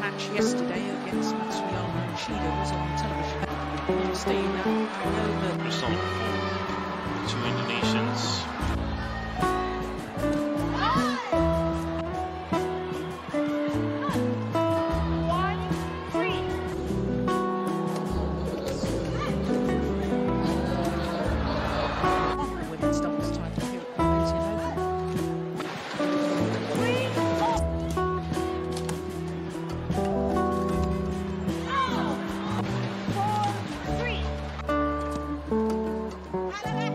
Match yesterday against Matsuyama and Shida was on television. Steve, I know that Result two Indonesians. Hadi.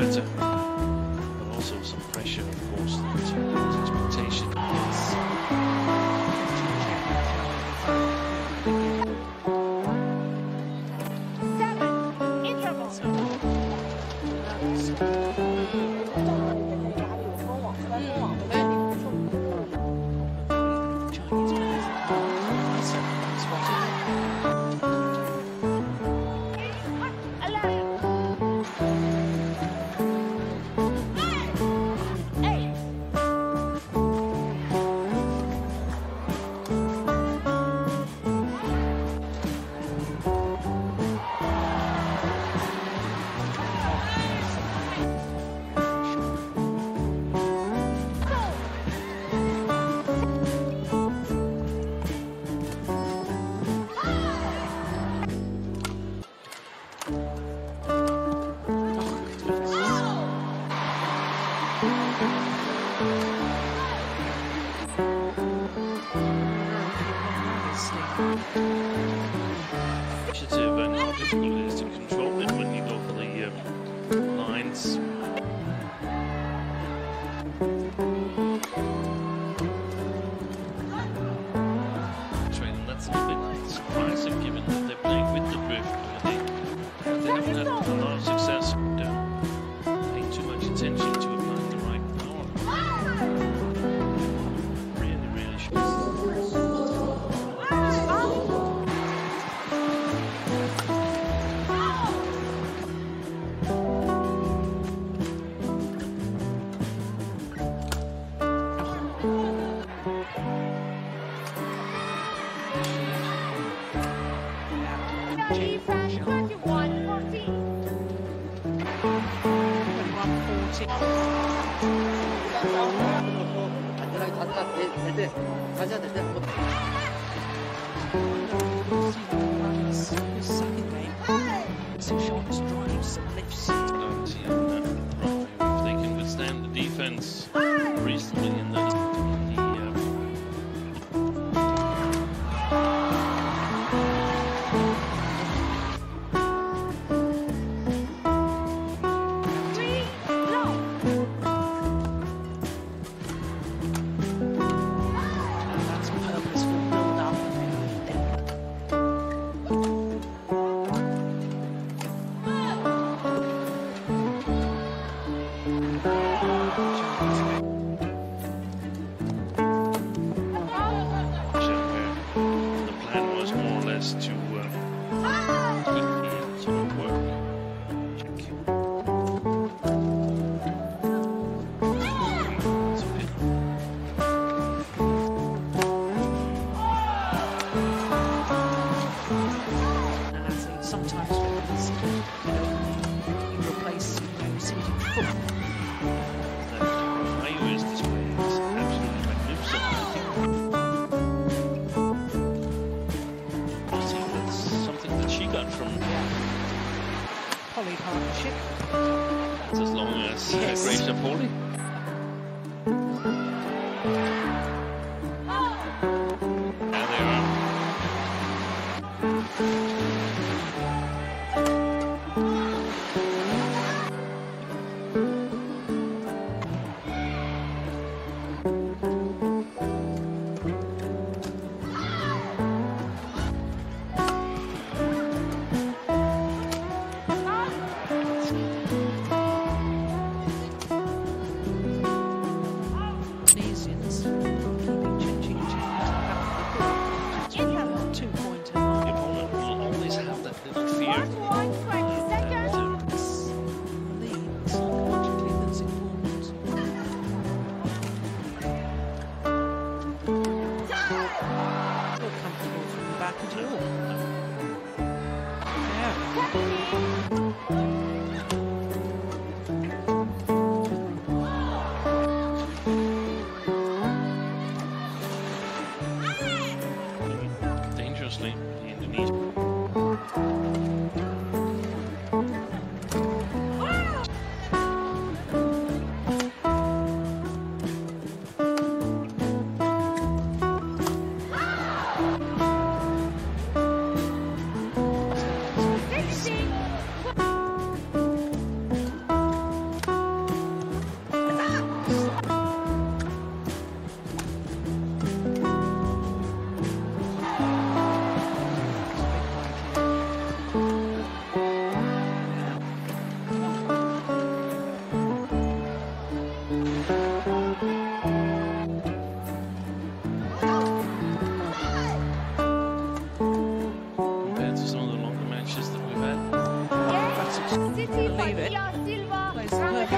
Better, but also some pressure, of course, hmm. to expectation. Seven, interval. Chinese initiative and how difficult it is to control it when you go for the lines. That's a bit surprising given that they're playing with the they, haven't had a lot of success uh, paying too much attention Shots, drives, some lifts. Don't see on that front. If they can withstand the defense recently that she got from Polii partnership. That's as long as uh, Yes. Greysia Polii. Fadia Silva. Plays perfect.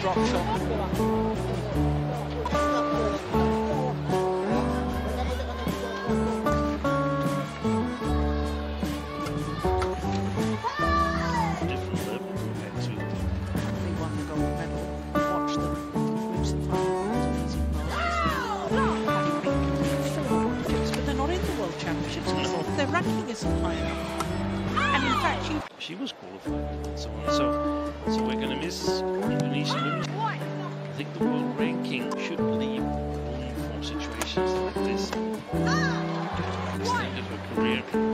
Drop shot. Weird.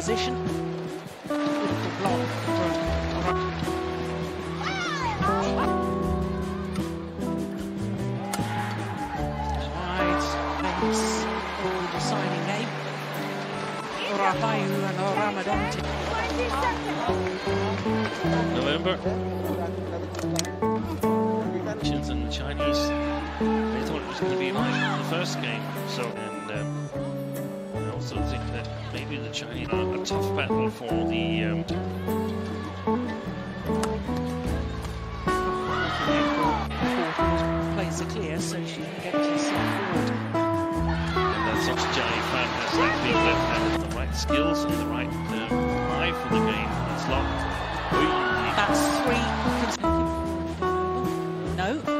position. Beautiful block and November and the Chinese. They thought it was going to be like the first game, so also think that uh, maybe the China a tough battle for the um, plays a clear so she can get herself forward. And that's what Jia Yi Fan has that big left hand the right skills and the right um, eye for the game. That's locked. That's three consecutive. No.